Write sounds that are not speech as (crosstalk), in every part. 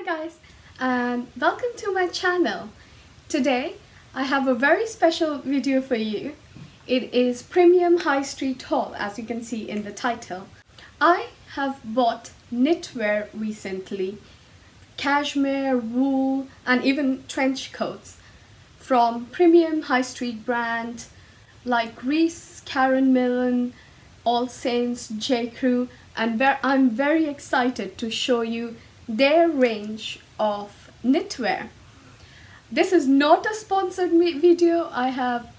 Hi guys and welcome to my channel. Today I have a very special video for you. It is Premium High Street Haul as you can see in the title. I have bought knitwear recently, cashmere, wool and even trench coats from premium high street brand like Reiss, Karen Millen, All Saints, J. Crew and I'm very excited to show you their range of knitwear. This is not a sponsored video. I have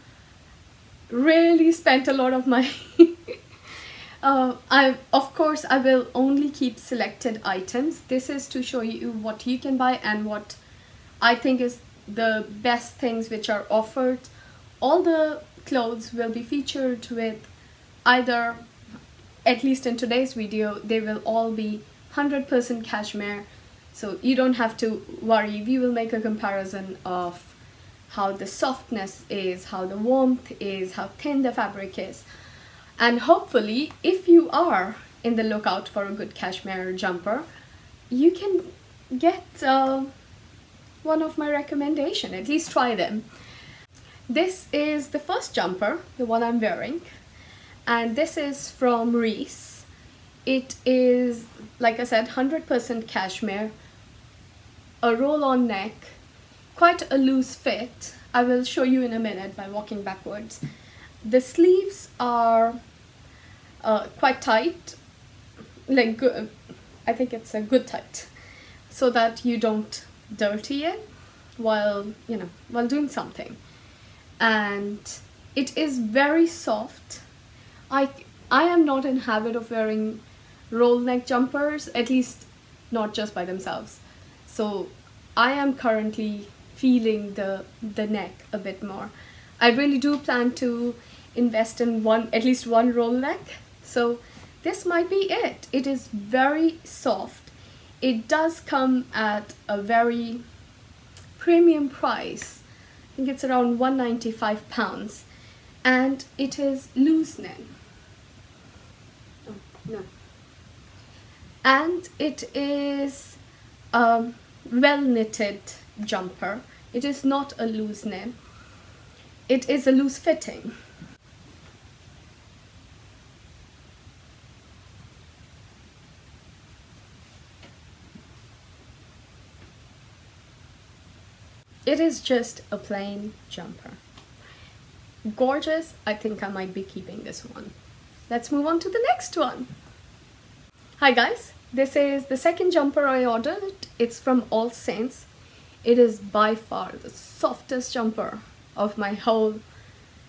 really spent a lot of money. (laughs) uh, I, of course, I will only keep selected items. This is to show you what you can buy and what I think is the best things which are offered. All the clothes will be featured with either, at least in today's video, they will all be 100% cashmere. So you don't have to worry. We will make a comparison of how the softness is how the warmth is how thin the fabric is. And hopefully if you are in the lookout for a good cashmere jumper you can get uh, one of my recommendation. At least try them. This is the first jumper the one I'm wearing. And this is from Reiss it is, like I said, 100% cashmere, a roll-on neck, quite a loose fit. I will show you in a minute by walking backwards. The sleeves are uh, quite tight, like good, I think it's a good tight, so that you don't dirty it while, you know, while doing something. And it is very soft. I, I am not in habit of wearing roll neck jumpers, at least not just by themselves. So I am currently feeling the, the neck a bit more. I really do plan to invest in one, at least one roll neck. So this might be it. It is very soft. It does come at a very premium price. I think it's around 195 pounds. And it is loose neck. Oh, no and it is a well knitted jumper. It is not a loose knit. It is a loose fitting. It is just a plain jumper. Gorgeous. I think I might be keeping this one. Let's move on to the next one Hi guys, this is the second jumper I ordered. It's from All Saints. It is by far the softest jumper of my whole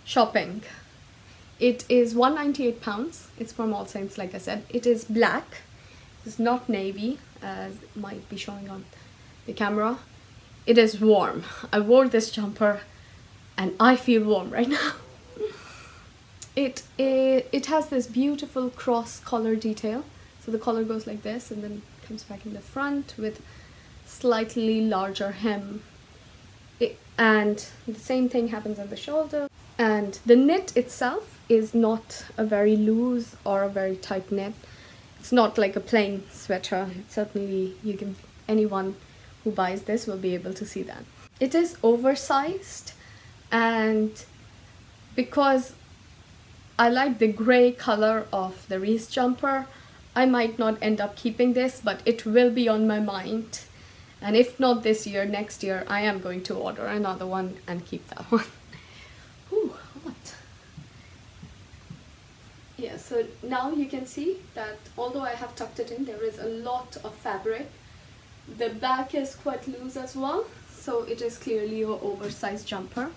shopping. It is 198 pounds. It's from All Saints, like I said. It is black. It's not navy, as it might be showing on the camera. It is warm. I wore this jumper and I feel warm right now. (laughs) it, it, it has this beautiful cross collar detail so the collar goes like this and then comes back in the front with slightly larger hem. It, and the same thing happens on the shoulder. And the knit itself is not a very loose or a very tight knit. It's not like a plain sweater. It certainly, you can, anyone who buys this will be able to see that. It is oversized and because I like the gray color of the Reiss jumper, I might not end up keeping this, but it will be on my mind. And if not this year, next year, I am going to order another one and keep that (laughs) one. Ooh, hot. Yeah, so now you can see that although I have tucked it in, there is a lot of fabric. The back is quite loose as well, so it is clearly an oversized jumper.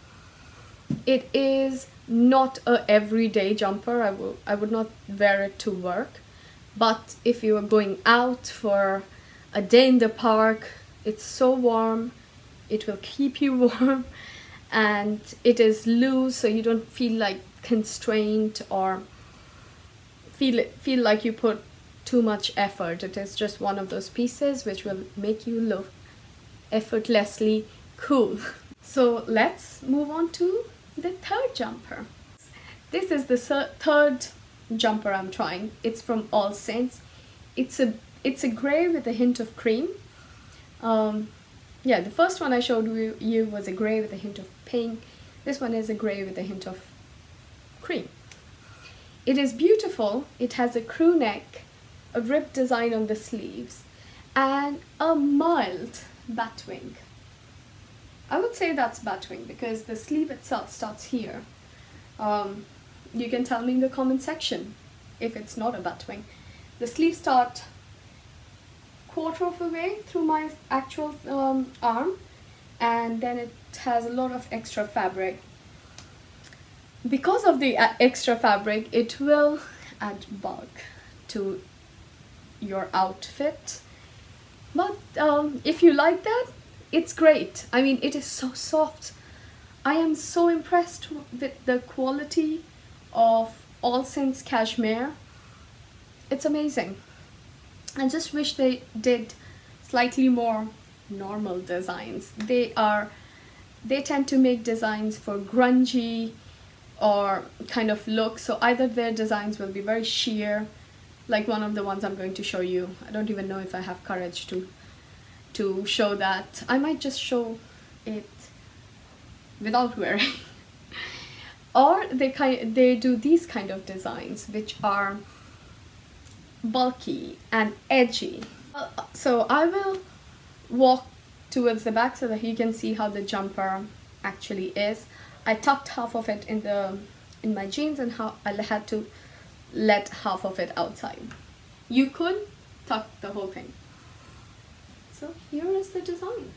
It is not a everyday jumper. I, will, I would not wear it to work but if you are going out for a day in the park it's so warm it will keep you (laughs) warm and it is loose so you don't feel like constrained or feel feel like you put too much effort. It is just one of those pieces which will make you look effortlessly cool. (laughs) So let's move on to the third jumper. This is the third jumper I'm trying. It's from All Saints. It's a it's a grey with a hint of cream Um, yeah, the first one I showed you, was a grey with a hint of pink. This one is a grey with a hint of cream. It is beautiful. It has a crew neck, a rib design on the sleeves, and a mild batwing. I would say that's batwing because the sleeve itself starts here. Um, you can tell me in the comment section if it's not a batwing. The sleeves start quarter of a way through my actual um, arm and then it has a lot of extra fabric. Because of the uh, extra fabric, it will add bulk to your outfit. But um, if you like that, it's great. I mean, it is so soft. I am so impressed with the quality of All Saints cashmere. It's amazing. I just wish they did slightly more normal designs. They are, they tend to make designs for grungy or kind of look. So either their designs will be very sheer, like one of the ones I'm going to show you. I don't even know if I have courage to to show that. I might just show it without wearing. (laughs) or they kind they do these kind of designs which are bulky and edgy. So I will walk towards the back so that you can see how the jumper actually is. I tucked half of it in the in my jeans and how I had to let half of it outside. You could tuck the whole thing. So here is the design.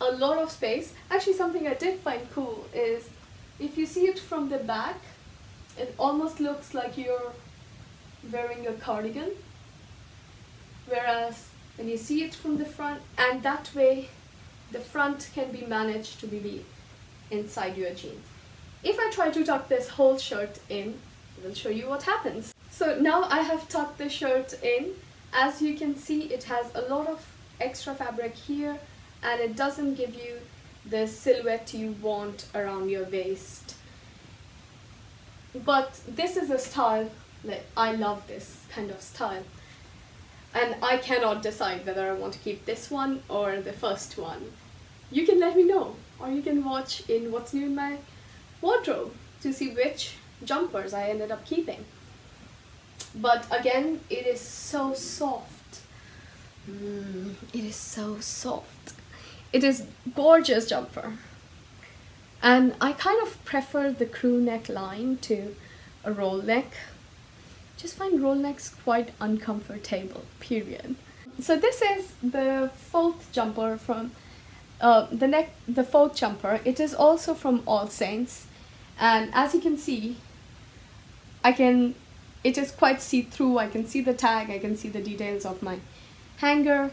A lot of space. Actually something I did find cool is if you see it from the back, it almost looks like you're wearing a cardigan. Whereas when you see it from the front, and that way the front can be managed to be inside your jeans. If I try to tuck this whole shirt in, I will show you what happens. So now I have tucked the shirt in. As you can see, it has a lot of extra fabric here and it doesn't give you the silhouette you want around your waist. But this is a style like I love this kind of style. And I cannot decide whether I want to keep this one or the first one. You can let me know or you can watch in what's new in my wardrobe to see which jumpers I ended up keeping. But again, it is so soft. Mm, it is so soft. It is gorgeous jumper. And I kind of prefer the crew neck line to a roll neck just find roll necks quite uncomfortable, period. So this is the fourth jumper from uh, the neck, the fourth jumper. It is also from All Saints, and as you can see, I can, it is quite see-through. I can see the tag, I can see the details of my hanger,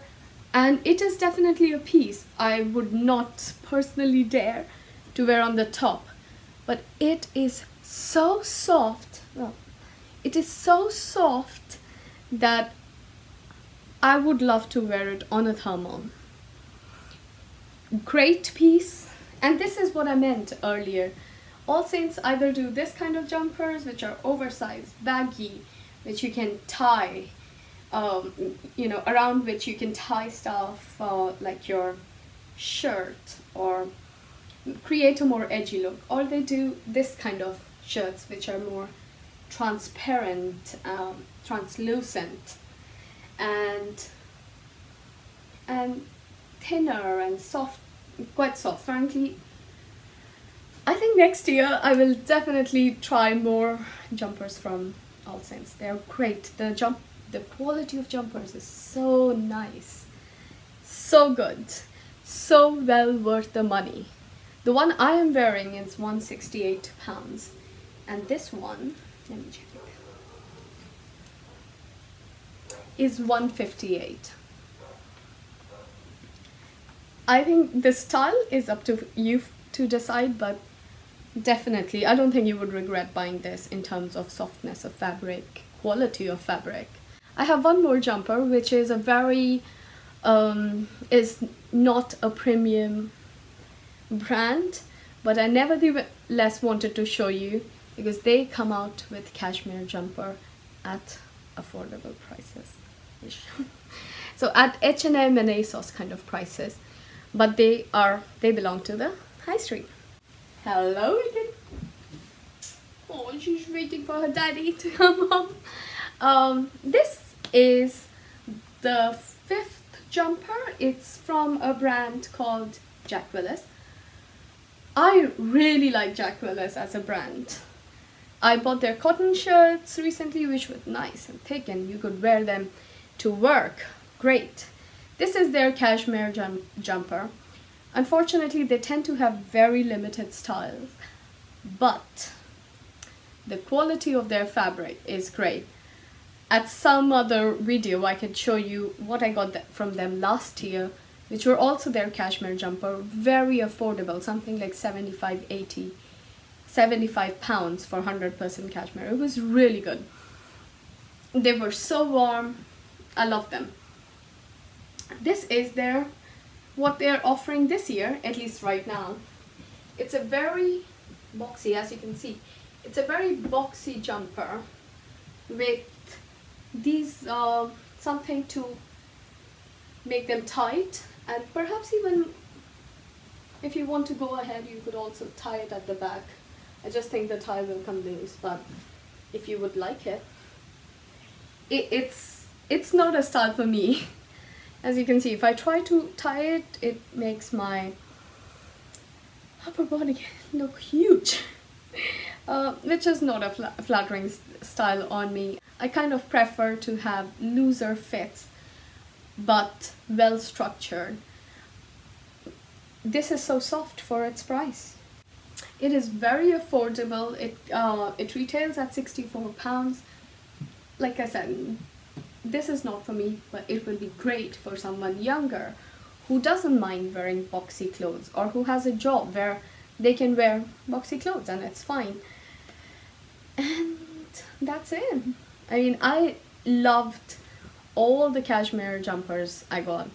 and it is definitely a piece I would not personally dare to wear on the top, but it is so soft. It is so soft that I would love to wear it on a thermal. Great piece. And this is what I meant earlier. All Saints either do this kind of jumpers, which are oversized, baggy, which you can tie, um, you know, around which you can tie stuff uh, like your shirt or create a more edgy look. Or they do this kind of shirts, which are more transparent, um, translucent, and and thinner and soft, quite soft. Frankly, I think next year I will definitely try more jumpers from All Saints. They're great. The jump, the quality of jumpers is so nice, so good, so well worth the money. The one I am wearing is 168 pounds, and this one let me check. Is 158. I think the style is up to you to decide, but definitely, I don't think you would regret buying this in terms of softness of fabric, quality of fabric. I have one more jumper, which is a very, um, is not a premium brand, but I nevertheless wanted to show you because they come out with cashmere jumper at affordable prices. (laughs) so at H&M and ASOS kind of prices, but they are they belong to the high street. Hello again. Oh, she's waiting for her daddy to (laughs) come home. Um, this is the fifth jumper. It's from a brand called Jack Wills. I really like Jack Wills as a brand. I bought their cotton shirts recently which were nice and thick and you could wear them to work. Great. This is their cashmere jum jumper. Unfortunately, they tend to have very limited styles, but the quality of their fabric is great. At some other video, I can show you what I got from them last year, which were also their cashmere jumper, very affordable, something like 75, 80, 75 pounds for 100% cashmere. It was really good. They were so warm. I love them. This is their what they're offering this year, at least right now. It's a very boxy, as you can see. It's a very boxy jumper with these uh, something to make them tight and perhaps even if you want to go ahead you could also tie it at the back. I just think the tie will come loose but if you would like it, it it's it's not a style for me. (laughs) As you can see if I try to tie it it makes my upper body (laughs) look huge (laughs) uh, which is not a fla flattering style on me I kind of prefer to have looser fits but well structured this is so soft for its price it is very affordable it uh, it retails at 64 pounds like I said this is not for me, but it will be great for someone younger who doesn't mind wearing boxy clothes or who has a job where they can wear boxy clothes and it's fine. And that's it. I mean, I loved all the cashmere jumpers I got.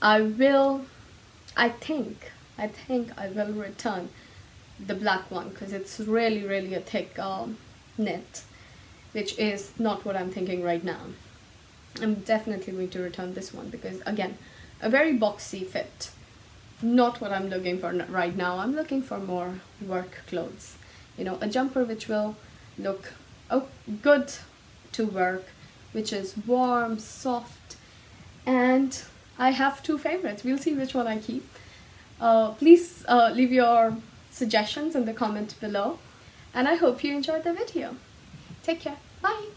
I will, I think, I think I will return the black one because it's really, really a thick um, knit which is not what I'm thinking right now. I'm definitely going to return this one because again, a very boxy fit. Not what I'm looking for right now. I'm looking for more work clothes. You know, a jumper which will look oh, good to work, which is warm, soft, and I have two favorites. We'll see which one I keep. Uh, please uh, leave your suggestions in the comment below, and I hope you enjoyed the video. Take care. Bye.